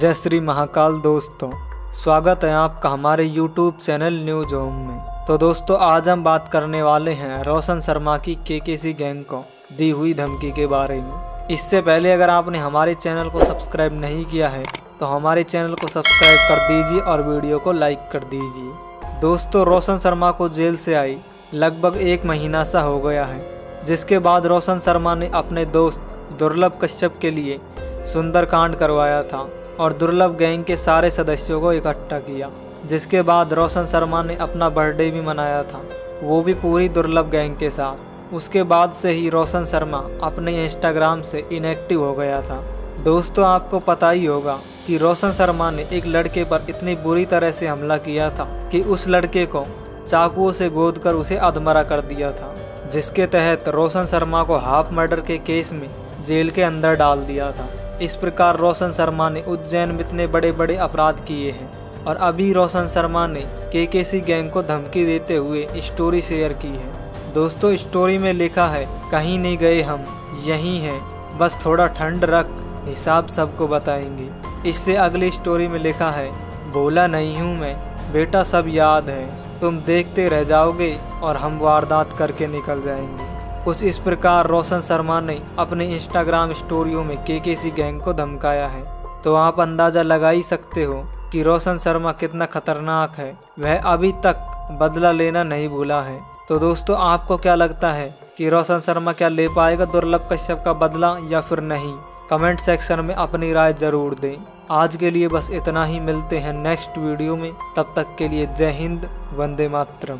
जय श्री महाकाल दोस्तों, स्वागत है आपका हमारे YouTube चैनल न्यूज़ होम में। तो दोस्तों, आज हम बात करने वाले हैं रोशन शर्मा की के के सी गैंग को, दी हुई धमकी के बारे में। इससे पहले अगर आपने हमारे चैनल को सब्सक्राइब नहीं किया है तो हमारे चैनल को सब्सक्राइब कर दीजिए और वीडियो को लाइक कर दीजिए। दोस्तों, रोशन शर्मा को जेल से आई, लगभग एक महीना सा हो गया है, जिसके बाद रोशन शर्मा ने अपने दोस्त दुर्लभ कश्यप के लिए सुंदरकांड करवाया था। और दुर्लभ गैंग के सारे सदस्यों को इकट्ठा किया, जिसके बाद रोशन शर्मा ने अपना बर्थडे भी मनाया था। वो भी पूरी दुर्लभ गैंग के साथ। उसके बाद से ही रोशन शर्मा अपने इंस्टाग्राम से इनएक्टिव हो गया था। दोस्तों, आपको पता ही होगा कि रोशन शर्मा ने एक लड़के पर इतनी बुरी तरह से हमला किया था कि उस लड़के को चाकुओं से गोद कर उसे अधमरा कर दिया था, जिसके तहत रोशन शर्मा को हाफ़ मर्डर के केस में जेल के अंदर डाल दिया था। इस प्रकार रोशन शर्मा ने उज्जैन में इतने बड़े बड़े अपराध किए हैं और अभी रोशन शर्मा ने के सी गैंग को धमकी देते हुए स्टोरी शेयर की है। दोस्तों, स्टोरी में लिखा है, कहीं नहीं गए हम, यहीं हैं, बस थोड़ा ठंड रख, हिसाब सबको बताएँगे। इससे अगली स्टोरी में लिखा है बोला नहीं हूँ मैं, बेटा सब याद है, तुम देखते रह जाओगे और हम वारदात करके निकल जाएँगे। कुछ इस प्रकार रोशन शर्मा ने अपने इंस्टाग्राम स्टोरियों में के सी गैंग को धमकाया है। तो आप अंदाज़ा लगा ही सकते हो कि रोशन शर्मा कितना खतरनाक है। वह अभी तक बदला लेना नहीं भूला है। तो दोस्तों, आपको क्या लगता है कि रोशन शर्मा क्या ले पाएगा दुर्लभ कश्यप का बदला या फिर नहीं? कमेंट सेक्शन में अपनी राय ज़रूर दें। आज के लिए बस इतना ही। मिलते हैं नेक्स्ट वीडियो में। तब तक के लिए जय हिंद, वंदे मातरम।